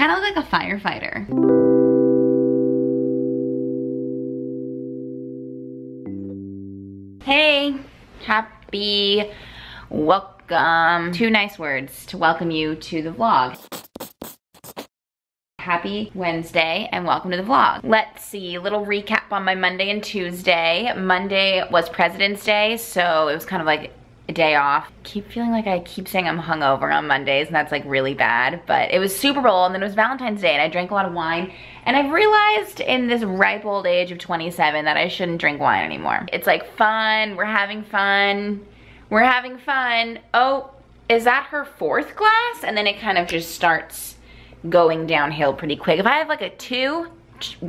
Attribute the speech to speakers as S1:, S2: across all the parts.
S1: kind of look like a firefighter. Hey, happy welcome. Two nice words to welcome you to the vlog. Happy Wednesday and welcome to the vlog. Let's see, little recap on my Monday and Tuesday. Monday was President's Day, so it was kind of like a day off. Keep feeling like I keep saying I'm hungover on Mondays and that's like really bad, but it was Super Bowl and then it was Valentine's Day and I drank a lot of wine and I've realized in this ripe old age of 27 that I shouldn't drink wine anymore. It's like fun, we're having fun, we're having fun. Oh, is that her fourth glass? And then it kind of just starts going downhill pretty quick. If I have like a two,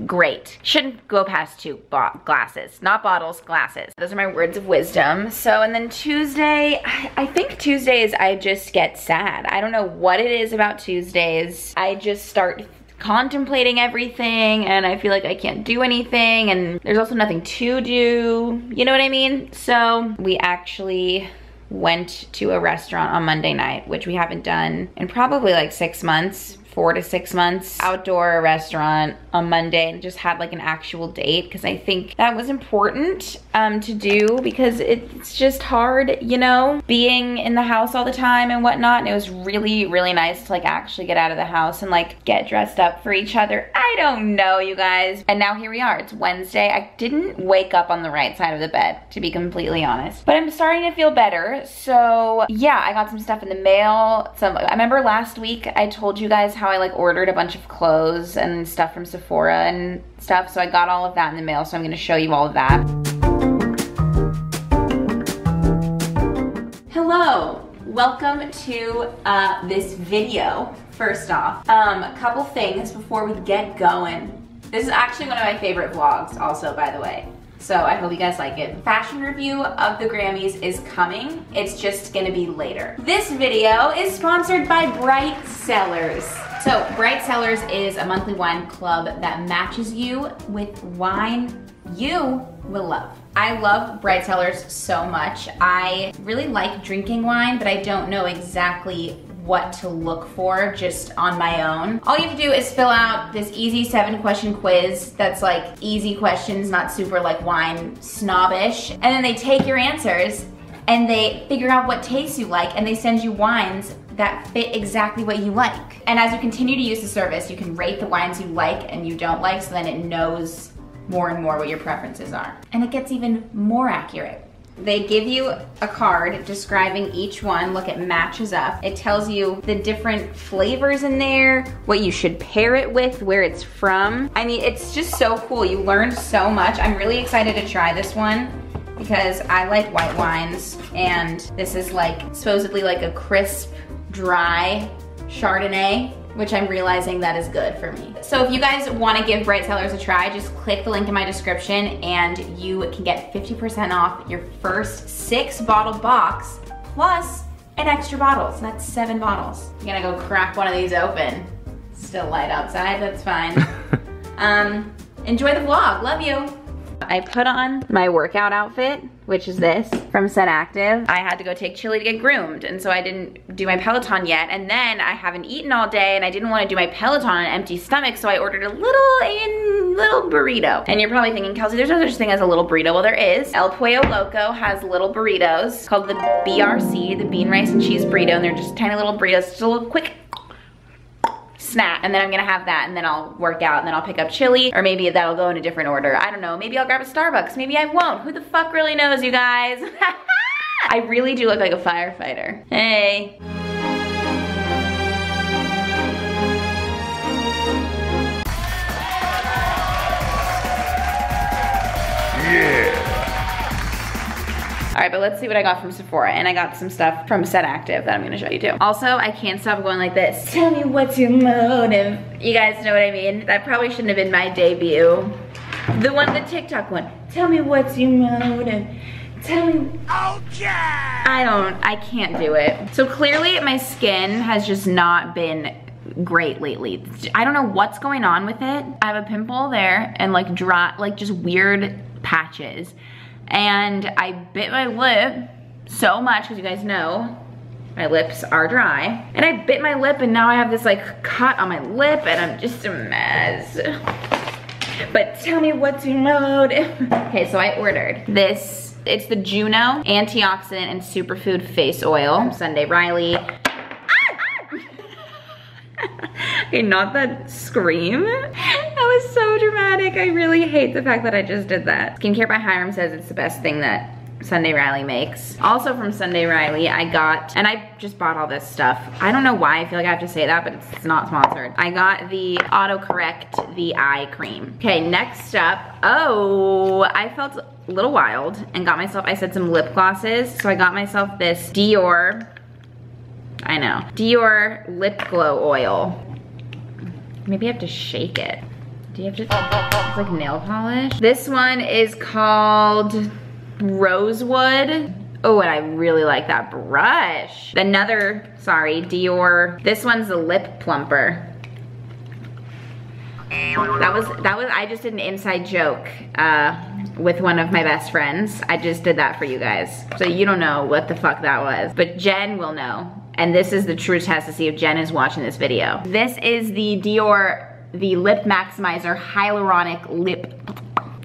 S1: great. Shouldn't go past two glasses, not bottles, glasses. Those are my words of wisdom. So, and then Tuesday, I, I think Tuesdays I just get sad. I don't know what it is about Tuesdays. I just start contemplating everything and I feel like I can't do anything and there's also nothing to do. You know what I mean? So we actually went to a restaurant on Monday night, which we haven't done in probably like six months four to six months outdoor restaurant on Monday and just had like an actual date because I think that was important um, to do because it's just hard, you know, being in the house all the time and whatnot. And it was really, really nice to like actually get out of the house and like get dressed up for each other. I don't know, you guys. And now here we are. It's Wednesday. I didn't wake up on the right side of the bed, to be completely honest. But I'm starting to feel better. So yeah, I got some stuff in the mail. Some I remember last week I told you guys how I like ordered a bunch of clothes and stuff from Sephora and stuff. So I got all of that in the mail. So I'm gonna show you all of that. Hello, welcome to uh, this video. First off, um, a couple things before we get going. This is actually one of my favorite vlogs also, by the way. So I hope you guys like it. Fashion review of the Grammys is coming. It's just gonna be later. This video is sponsored by Bright Cellars. So Bright Cellars is a monthly wine club that matches you with wine you will love. I love Bright Cellars so much. I really like drinking wine, but I don't know exactly what to look for just on my own. All you have to do is fill out this easy seven question quiz that's like easy questions, not super like wine snobbish. And then they take your answers and they figure out what tastes you like and they send you wines that fit exactly what you like. And as you continue to use the service, you can rate the wines you like and you don't like so then it knows more and more what your preferences are. And it gets even more accurate. They give you a card describing each one. Look, it matches up. It tells you the different flavors in there, what you should pair it with, where it's from. I mean, it's just so cool. You learned so much. I'm really excited to try this one because I like white wines and this is like supposedly like a crisp, dry Chardonnay which I'm realizing that is good for me. So if you guys wanna give Bright Cellars a try, just click the link in my description and you can get 50% off your first six bottle box plus an extra bottle. So that's seven bottles. I'm gonna go crack one of these open. Still light outside, that's fine. um, enjoy the vlog, love you. I put on my workout outfit, which is this from Set Active. I had to go take Chili to get groomed, and so I didn't do my Peloton yet. And then I haven't eaten all day, and I didn't want to do my Peloton on an empty stomach, so I ordered a little little burrito. And you're probably thinking, Kelsey, there's no such thing as a little burrito. Well, there is. El Pollo Loco has little burritos called the BRC, the bean, rice, and cheese burrito, and they're just tiny little burritos, just a little quick snack and then I'm gonna have that and then I'll work out and then I'll pick up chili or maybe that'll go in a different order. I don't know, maybe I'll grab a Starbucks, maybe I won't. Who the fuck really knows, you guys? I really do look like a firefighter. Hey. All right, but let's see what I got from Sephora. And I got some stuff from Set Active that I'm gonna show you too. Also, I can't stop going like this. Tell me what's your motive. You guys know what I mean? That probably shouldn't have been my debut. The one, the TikTok one. Tell me what's your motive. Tell me. Okay. I don't, I can't do it. So clearly my skin has just not been great lately. I don't know what's going on with it. I have a pimple there and like dry, like just weird patches and I bit my lip so much, because you guys know, My lips are dry. And I bit my lip and now I have this like cut on my lip and I'm just a mess. But tell me what to load. okay, so I ordered this. It's the Juno Antioxidant and Superfood Face Oil Sunday Riley. okay, not that scream. That was so dramatic. I really hate the fact that I just did that. Skincare by Hyram says it's the best thing that Sunday Riley makes. Also from Sunday Riley, I got, and I just bought all this stuff. I don't know why I feel like I have to say that, but it's not sponsored. I got the AutoCorrect the eye cream. Okay, next up, oh, I felt a little wild and got myself, I said some lip glosses. So I got myself this Dior, I know, Dior Lip Glow Oil. Maybe I have to shake it. Do you have to, it's like nail polish. This one is called Rosewood. Oh, and I really like that brush. Another, sorry, Dior. This one's the lip plumper. That was, that was, I just did an inside joke uh, with one of my best friends. I just did that for you guys. So you don't know what the fuck that was, but Jen will know. And this is the true test to see if Jen is watching this video. This is the Dior, the Lip Maximizer Hyaluronic Lip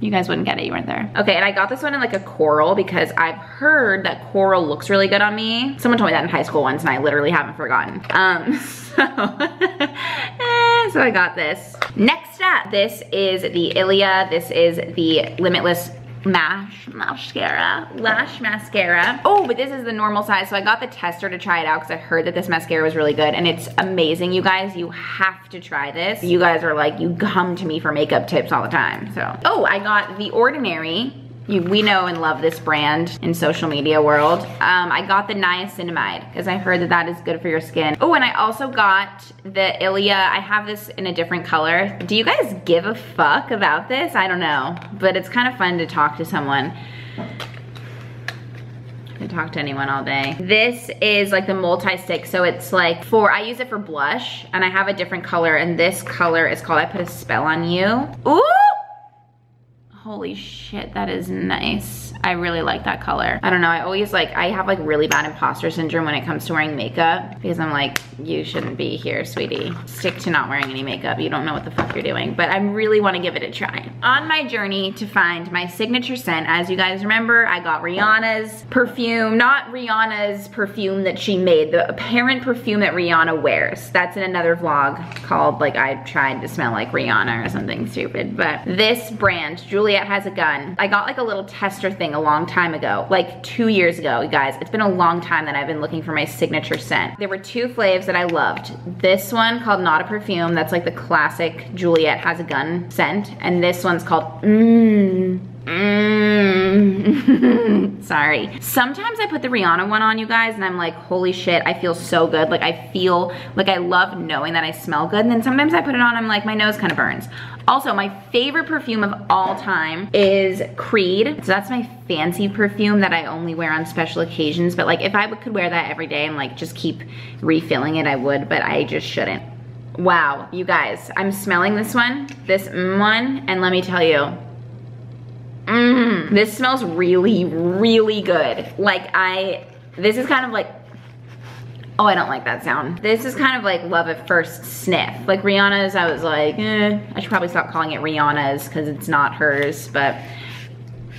S1: you guys wouldn't get it, you weren't there. Okay, and I got this one in like a coral because I've heard that coral looks really good on me. Someone told me that in high school once and I literally haven't forgotten. Um, so, eh, so I got this. Next up, this is the Ilia. This is the Limitless Mash Mascara, Lash Mascara. Oh, but this is the normal size, so I got the tester to try it out because I heard that this mascara was really good and it's amazing, you guys. You have to try this. You guys are like, you come to me for makeup tips all the time, so. Oh, I got The Ordinary you, we know and love this brand in social media world. Um, I got the niacinamide because I heard that that is good for your skin. Oh, and I also got the Ilia. I have this in a different color. Do you guys give a fuck about this? I don't know, but it's kind of fun to talk to someone to talk to anyone all day. This is like the multi-stick, so it's like for, I use it for blush, and I have a different color, and this color is called I Put a Spell on You. Ooh! Holy shit, that is nice. I really like that color. I don't know, I always like, I have like really bad imposter syndrome when it comes to wearing makeup because I'm like, you shouldn't be here, sweetie. Stick to not wearing any makeup. You don't know what the fuck you're doing, but I really wanna give it a try. On my journey to find my signature scent, as you guys remember, I got Rihanna's perfume, not Rihanna's perfume that she made, the apparent perfume that Rihanna wears. That's in another vlog called like I tried to smell like Rihanna or something stupid, but this brand, Juliet Has a Gun, I got like a little tester thing a long time ago, like two years ago, you guys. It's been a long time that I've been looking for my signature scent. There were two flavors that I loved. This one called Not a Perfume, that's like the classic Juliet Has a Gun scent. And this one's called Mmm. Mmm. Sorry. Sometimes I put the Rihanna one on you guys and I'm like, holy shit, I feel so good. Like I feel, like I love knowing that I smell good. And then sometimes I put it on, I'm like, my nose kind of burns. Also, my favorite perfume of all time is Creed. So that's my fancy perfume that I only wear on special occasions. But like if I could wear that every day and like just keep refilling it, I would, but I just shouldn't. Wow, you guys, I'm smelling this one, this one, and let me tell you, Mmm, this smells really, really good. Like I, this is kind of like, oh, I don't like that sound. This is kind of like love at first sniff. Like Rihanna's, I was like, eh, I should probably stop calling it Rihanna's because it's not hers, but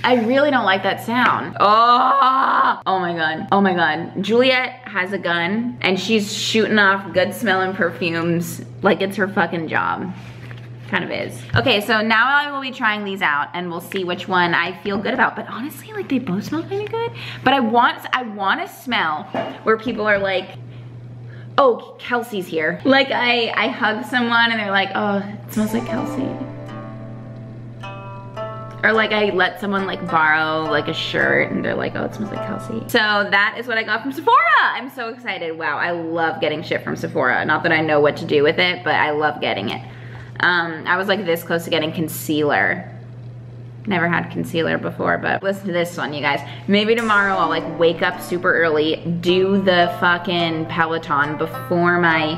S1: I really don't like that sound. Oh, oh my God, oh my God. Juliet has a gun and she's shooting off good smelling perfumes like it's her fucking job kind of is. Okay, so now I will be trying these out and we'll see which one I feel good about. But honestly, like they both smell kind of good. But I want, I want to smell where people are like, oh, Kelsey's here. Like I, I hug someone and they're like, oh, it smells like Kelsey. Or like I let someone like borrow like a shirt and they're like, oh, it smells like Kelsey. So that is what I got from Sephora. I'm so excited. Wow, I love getting shit from Sephora. Not that I know what to do with it, but I love getting it. Um, I was like this close to getting concealer. Never had concealer before, but listen to this one, you guys. Maybe tomorrow I'll like wake up super early, do the fucking Peloton before my,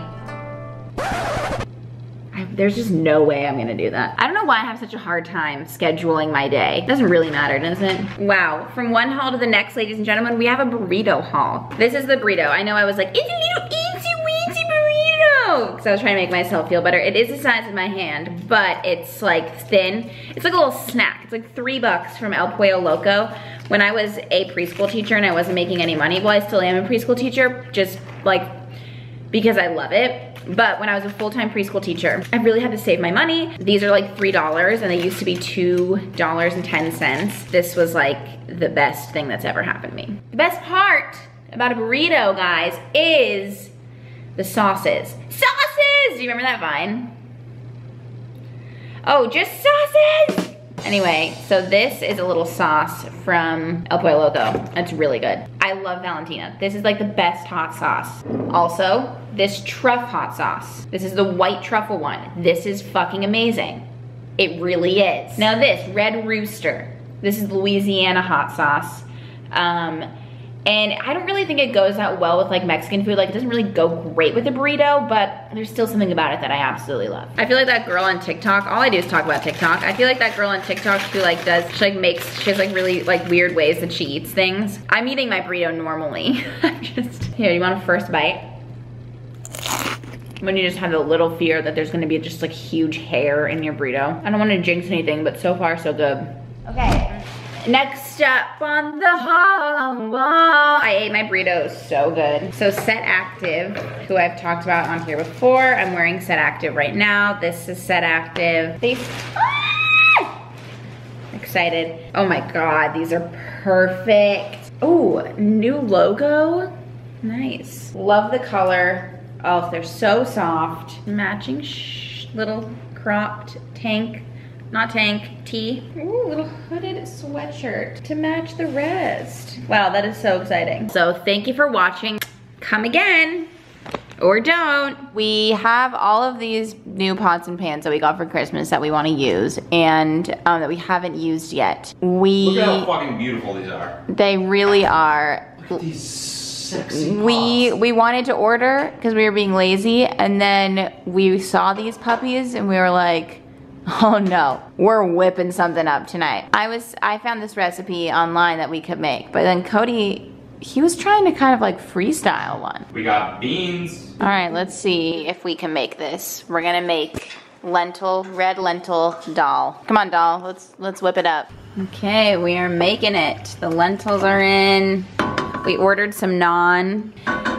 S1: I there's just no way I'm gonna do that. I don't know why I have such a hard time scheduling my day. It doesn't really matter, does it? Wow, from one haul to the next, ladies and gentlemen, we have a burrito haul. This is the burrito. I know I was like, burrito, because I was trying to make myself feel better. It is the size of my hand, but it's like thin. It's like a little snack. It's like three bucks from El Pollo Loco. When I was a preschool teacher and I wasn't making any money, well, I still am a preschool teacher, just like because I love it. But when I was a full-time preschool teacher, I really had to save my money. These are like $3 and they used to be $2.10. This was like the best thing that's ever happened to me. The best part about a burrito, guys, is the sauces. Sauces! Do you remember that vine? Oh, just sauces! Anyway, so this is a little sauce from El Pollo Loco. It's really good. I love Valentina. This is like the best hot sauce. Also, this truff hot sauce. This is the white truffle one. This is fucking amazing. It really is. Now this, Red Rooster. This is Louisiana hot sauce. Um, and I don't really think it goes that well with like Mexican food. Like it doesn't really go great with a burrito, but there's still something about it that I absolutely love. I feel like that girl on TikTok, all I do is talk about TikTok. I feel like that girl on TikTok who like does, she like makes, she has like really like weird ways that she eats things. I'm eating my burrito normally. I'm just, here, you want a first bite? When you just have a little fear that there's gonna be just like huge hair in your burrito. I don't wanna jinx anything, but so far so good. Okay, Next up on the haul, I ate my burrito, so good. So Set Active, who I've talked about on here before, I'm wearing Set Active right now. This is Set Active. They, ah! Excited. Oh my God, these are perfect. Oh, new logo. Nice. Love the color. Oh, they're so soft. Matching little cropped tank not tank, tee. Ooh, little hooded sweatshirt to match the rest. Wow, that is so exciting. So thank you for watching. Come again or don't. We have all of these new pots and pans that we got for Christmas that we want to use and um, that we haven't used yet. We
S2: Look at how fucking beautiful these are.
S1: They really are.
S2: Look at these sexy
S1: we
S2: pots.
S1: we wanted to order because we were being lazy and then we saw these puppies and we were like Oh no, we're whipping something up tonight. I was, I found this recipe online that we could make, but then Cody, he was trying to kind of like freestyle one.
S2: We got beans.
S1: All right, let's see if we can make this. We're gonna make lentil, red lentil dal. Come on, doll, let's let's whip it up. Okay, we are making it. The lentils are in. We ordered some naan.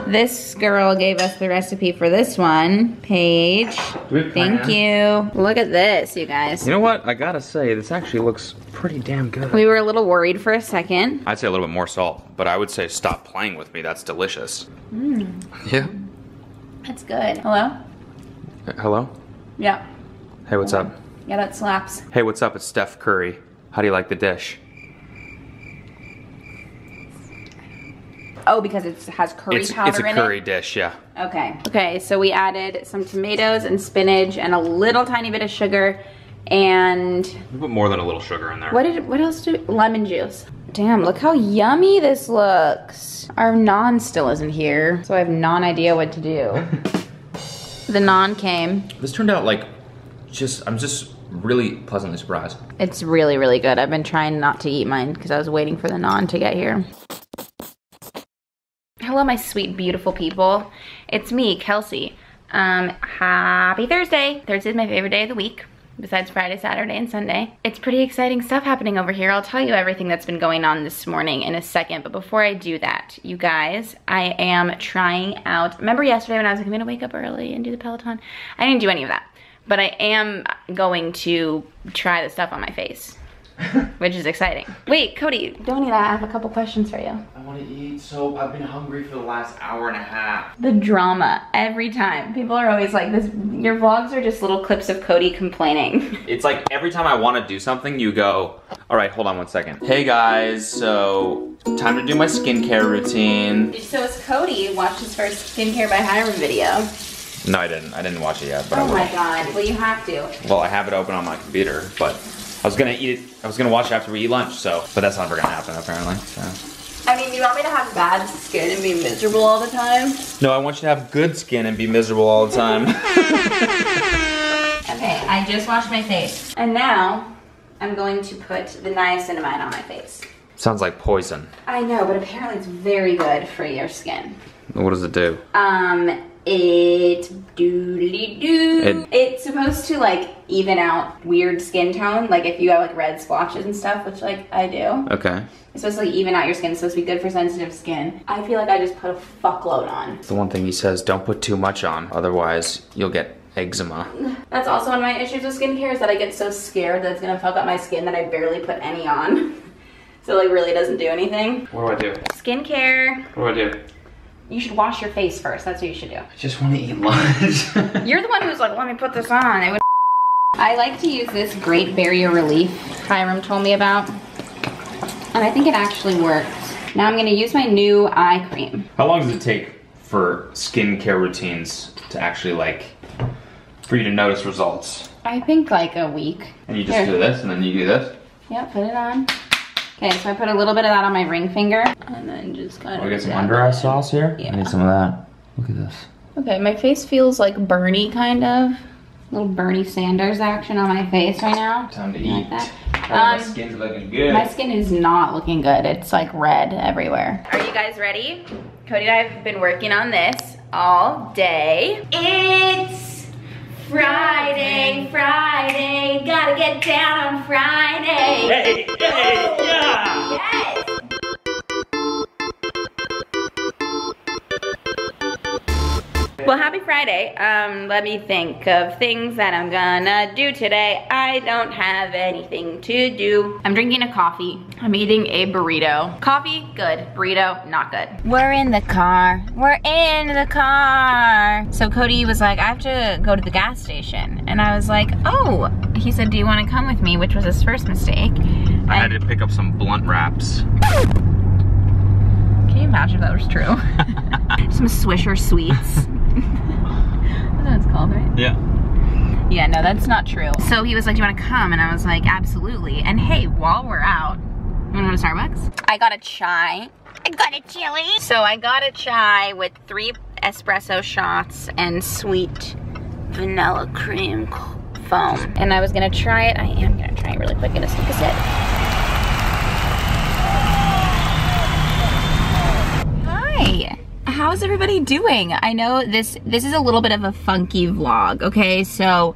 S1: This girl gave us the recipe for this one. Paige, thank you. Look at this, you guys.
S2: You know what? I gotta say, this actually looks pretty damn good.
S1: We were a little worried for a second.
S2: I'd say a little bit more salt, but I would say stop playing with me. That's delicious. Mm. Yeah.
S1: That's good. Hello?
S2: Hello?
S1: Yeah.
S2: Hey, what's up?
S1: Yeah, that slaps.
S2: Hey, what's up? It's Steph Curry. How do you like the dish?
S1: Oh, because it has curry
S2: It's,
S1: powder
S2: it's a curry
S1: it?
S2: dish, yeah.
S1: Okay. Okay, so we added some tomatoes and spinach and a little tiny bit of sugar and
S2: We put more than a little sugar in there.
S1: what did what else do lemon juice. Damn, look how yummy this looks. Our naan still isn't here, so I have non idea what to do. the naan came.
S2: This turned out like just, I'm just really pleasantly surprised.
S1: It's really, really good. I've been trying not to eat mine because I was waiting for the naan to get here. Hello, my sweet, beautiful people. It's me, Kelsey. Um, happy Thursday. Thursday is my favorite day of the week, besides Friday, Saturday, and Sunday. It's pretty exciting stuff happening over here. I'll tell you everything that's been going on this morning in a second, but before I do that, you guys, I am trying out, remember yesterday when I was like, I'm gonna wake up early and do the Peloton? I didn't do any of that, but I am going to try the stuff on my face. which is exciting. Wait, Cody, don't eat that. I have a couple questions for you.
S2: I want to eat so I've been hungry for the last hour and a half.
S1: The drama every time. People are always like, "This." Your vlogs are just little clips of Cody complaining.
S2: It's like every time I want to do something, you go, all right, hold on one second. Hey guys, so time to do my skincare routine.
S1: so it's Cody watched his first skincare by Hyram video.
S2: No, I didn't. I didn't watch it yet, but
S1: Oh my god. Well, you have to.
S2: Well, I have it open on my computer, but I was gonna eat it. I was gonna watch it after we eat lunch. So, but that's never gonna happen apparently. So.
S1: I mean, you want me to have bad skin and be miserable all the time?
S2: No, I want you to have good skin and be miserable all the time.
S1: Okay, I just washed my face. And now I'm going to put the niacinamide on my face.
S2: Sounds like poison.
S1: I know, but apparently it's very good for your skin.
S2: What does it do?
S1: Um, it doodly doo.
S2: It-
S1: it's supposed to like even out weird skin tone. Like if you have like red splotches and stuff, which like I do.
S2: Okay.
S1: It's supposed to like even out your skin. It's supposed to be good for sensitive skin. I feel like I just put a fuckload on.
S2: It's the one thing he says, don't put too much on, otherwise you'll get eczema.
S1: That's also one of my issues with skincare is that I get so scared that it's gonna fuck up my skin that I barely put any on. so it like really doesn't do anything.
S2: What do I do?
S1: Skincare.
S2: What do I do?
S1: You should wash your face first. That's what you should do.
S2: I just want to eat lunch.
S1: You're the one who's like, let me put this on. It would I like to use this Great Barrier Relief Hyram told me about. And I think it actually works. Now I'm gonna use my new eye cream.
S2: How long does it take for skincare routines to actually like, for you to notice results?
S1: I think like a week.
S2: And you just
S1: Here.
S2: do this, and then you do this?
S1: Yep, put it on. Okay, so I put a little bit of that on my ring finger. And then just kind of.
S2: Want to get some under eye sauce here? I need some of that. Look at this.
S1: Okay, my face feels like Bernie kind of. Little Bernie Sanders action on my face right now.
S2: Time to eat.
S1: like that?
S2: Oh, my
S1: Um,
S2: skin's looking good.
S1: My skin is not looking good. It's like red everywhere. Are you guys ready? Cody and I have been working on this all day. It's Friday, Friday. Gotta get down on Friday.
S2: Hey, hey, yeah!
S1: Yes. Well, happy Friday. Um, let me think of things that I'm gonna do today. I don't have anything to do. I'm drinking a coffee. I'm eating a burrito. Coffee, good. Burrito, not good. We're in the car. We're in the car. So Cody was like, I have to go to the gas station. And I was like, oh. He said, do you wanna come with me? Which was his first mistake.
S2: I had to pick up some blunt wraps.
S1: Can you imagine if that was true? Some Swisher sweets. That's what it's called, right?
S2: Yeah.
S1: Yeah, no, that's not true. So he was like, do you want to come? And I was like, absolutely. And hey, while we're out, you want to go to Starbucks? I got a chai. I got a chili. So I got a chai with three espresso shots and sweet vanilla cream foam. And I was gonna try it. I am gonna try it really quick. Gonna take a sip. Hi. How's everybody doing? I know this this is a little bit of a funky vlog, okay? So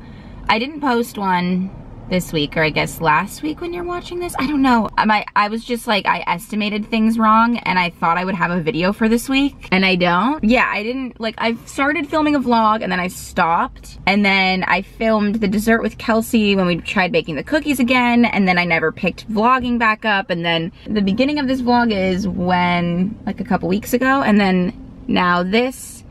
S1: I didn't post one this week or I guess last week when you're watching this. I don't know. I I was just like I estimated things wrong and I thought I would have a video for this week and I don't. Yeah, I didn't like I started filming a vlog and then I stopped and then I filmed the dessert with Kelsey when we tried baking the cookies again and then I never picked vlogging back up and then the beginning of this vlog is when like a couple weeks ago and then now this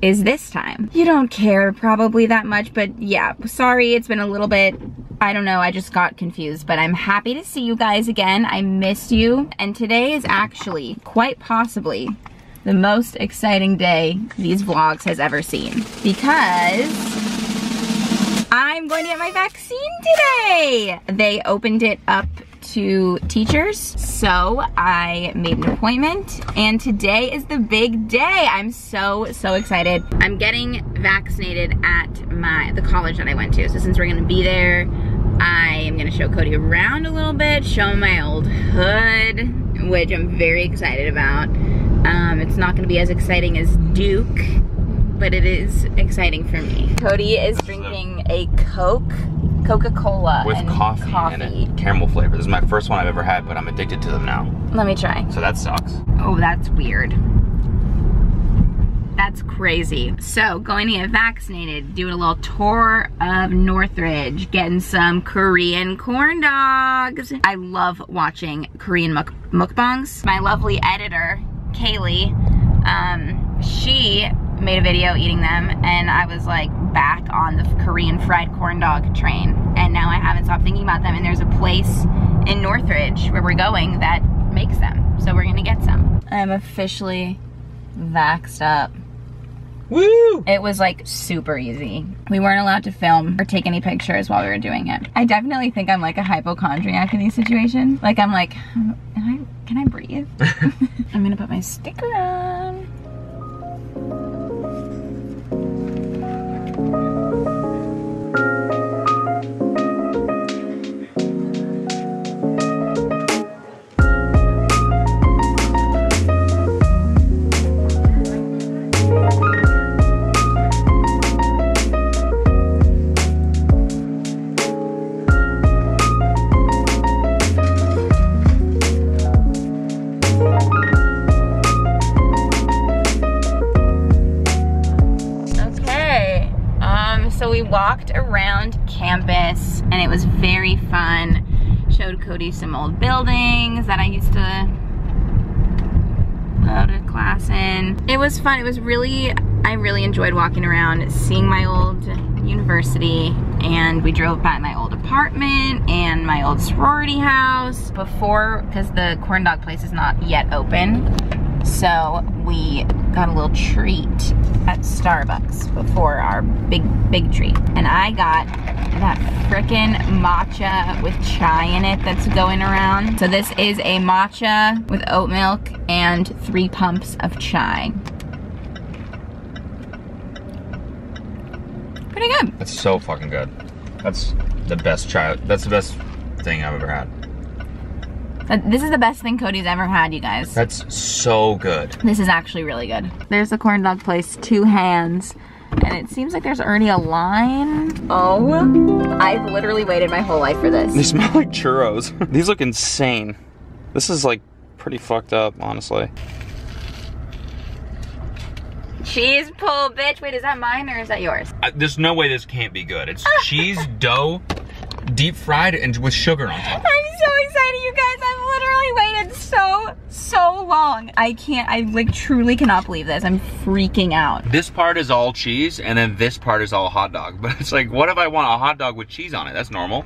S1: is this time. You don't care probably that much, but yeah, sorry, it's been a little bit, I don't know, I just got confused, but I'm happy to see you guys again. I miss you, and today is actually, quite possibly, the most exciting day these vlogs has ever seen, because I'm going to get my vaccine today. They opened it up to teachers, so I made an appointment, and today is the big day. I'm so, so excited. I'm getting vaccinated at my the college that I went to, so since we're gonna be there, I am gonna show Cody around a little bit, show him my old hood, which I'm very excited about. Um, it's not gonna be as exciting as Duke, but it is exciting for me. Cody is drinking a Coke, Coca-Cola
S2: With
S1: and
S2: coffee, in it. Caramel flavor. This is my first one I've ever had, but I'm addicted to them now.
S1: Let me try.
S2: So that sucks.
S1: Oh, that's weird. That's crazy. So, going to get vaccinated, doing a little tour of Northridge, getting some Korean corn dogs. I love watching Korean muk mukbangs. My lovely editor, Kalie, um, she made a video eating them, and I was like back on the Korean fried corn dog train. And now I haven't stopped thinking about them. And there's a place in Northridge where we're going that makes them. So we're gonna get some. I'm officially vaxxed up.
S2: Woo!
S1: It was like super easy. We weren't allowed to film or take any pictures while we were doing it. I definitely think I'm like a hypochondriac in these situations. Like I'm like, can I, can I breathe? I'm gonna put my sticker on. Campus and it was very fun. Showed Cody some old buildings that I used to go to class in. It was fun. It was really, I really enjoyed walking around, seeing my old university, and we drove by my old apartment and my old sorority house before, because the corn dog place is not yet open. So we got a little treat at Starbucks before our big, big treat. And I got that frickin' matcha with chai in it that's going around. So this is a matcha with oat milk and three pumps of chai. Pretty good.
S2: That's so fucking good. That's the best chai. That's the best thing I've ever had.
S1: Uh, This is the best thing Cody's ever had, you guys.
S2: That's so good.
S1: This is actually really good. There's the corn dog place, two hands. And it seems like there's already a line. Oh, I've literally waited my whole life for this.
S2: They smell like churros. These look insane. This is like pretty fucked up, honestly.
S1: Cheese pull, bitch. Wait, is that mine or is that yours?
S2: I, there's no way this can't be good. It's cheese dough, deep fried, and with sugar on top.
S1: I'm so excited, you guys. I've literally waited so, so long. I can't, I like truly cannot believe this. I'm freaking out.
S2: This part is all cheese, and then this part is all hot dog. But it's like, what if I want a hot dog with cheese on it? That's normal.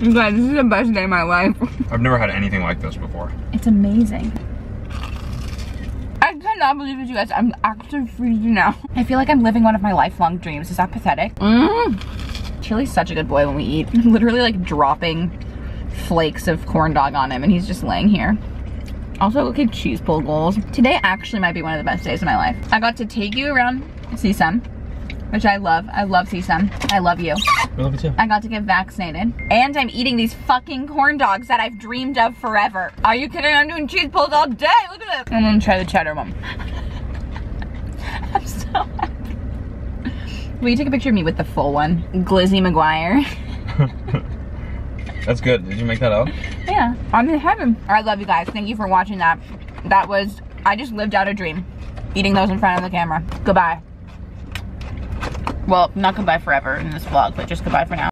S1: You guys, this is the best day of my life.
S2: I've never had anything like this before.
S1: It's amazing. I cannot believe it, you guys. I'm actually freezing out. I feel like I'm living one of my lifelong dreams. Is that pathetic? Mmm. Chili's such a good boy when we eat. Literally like dropping flakes of corn dog on him and he's just laying here. Also, look at cheese pull goals. Today actually might be one of the best days of my life. I got to take you around CSUN, which I love. I love CSUN. I love you.
S2: I love it too.
S1: I got to get vaccinated. And I'm eating these fucking corn dogs that I've dreamed of forever. Are you kidding? I'm doing cheese pulls all day. Look at this. I'm gonna try the cheddar one. I'm so happy. Will you take a picture of me with the full one? Glizzy McGuire.
S2: That's good. Did you make that up?
S1: yeah, I'm in heaven. I love you guys. Thank you for watching that. That was, I just lived out a dream. Eating those in front of the camera. Goodbye. Well, not goodbye forever in this vlog, but just goodbye for now.